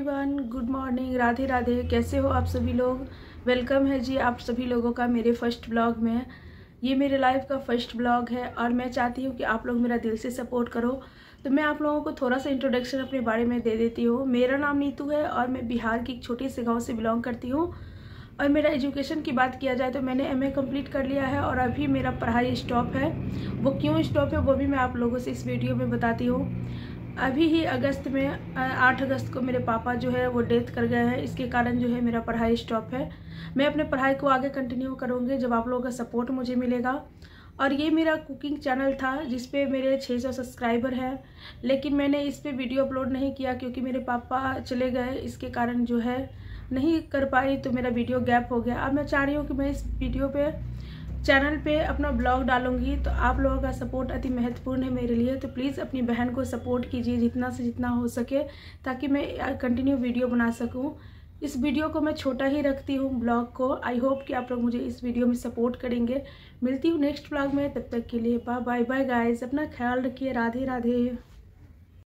Everyone good morning Radhe Radhe. कैसे हो आप सभी लोग? वेलकम है जी आप सभी लोगों का मेरे फ़र्स्ट ब्लॉग में। ये मेरे लाइफ का फ़र्स्ट ब्लॉग है और मैं चाहती हूँ कि आप लोग मेरा दिल से सपोर्ट करो। तो मैं आप लोगों को थोड़ा सा इंट्रोडक्शन अपने बारे में दे देती हूँ। मेरा नाम नीतू है और मैं बिहार की एक छोटी से गाँव से बिलोंग करती हूँ। और मेरा एजुकेशन की बात किया जाए तो मैंने एमए कंप्लीट कर लिया है और अभी मेरा पढ़ाई स्टॉप है। वो क्यों स्टॉप है वो भी मैं आप लोगों से इस वीडियो में बताती हूँ। अभी ही अगस्त में आठ अगस्त को मेरे पापा जो है वो डेथ कर गए हैं। इसके कारण जो है मेरा पढ़ाई स्टॉप है। मैं अपने पढ़ाई को आगे कंटिन्यू करूँगी जब आप लोगों का सपोर्ट मुझे मिलेगा। और ये मेरा कुकिंग चैनल था जिस पे मेरे 600 सब्सक्राइबर हैं। लेकिन मैंने इस पे वीडियो अपलोड नहीं किया क्योंकि मेरे पापा चले गए। इसके कारण जो है नहीं कर पाई तो मेरा वीडियो गैप हो गया। अब मैं चाह रही हूँ कि मैं इस वीडियो पे चैनल पे अपना ब्लॉग डालूँगी तो आप लोगों का सपोर्ट अति महत्वपूर्ण है मेरे लिए। तो प्लीज़ अपनी बहन को सपोर्ट कीजिए जितना से जितना हो सके, ताकि मैं कंटिन्यू वीडियो बना सकूँ। इस वीडियो को मैं छोटा ही रखती हूँ ब्लॉग को। आई होप कि आप लोग मुझे इस वीडियो में सपोर्ट करेंगे। मिलती हूँ नेक्स्ट ब्लॉग में, तब तक के लिए बाय बाय गाइज़ अपना ख्याल रखिए। राधे राधे